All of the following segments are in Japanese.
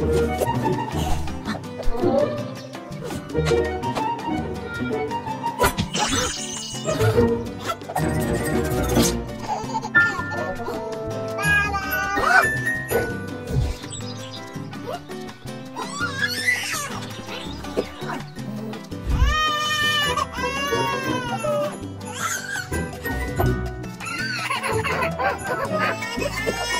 Ha ha ha!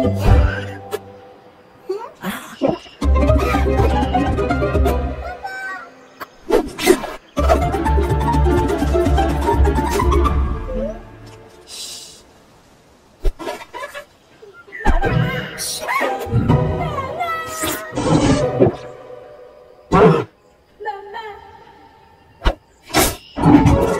啊！爸爸！嘘！奶奶！妈妈！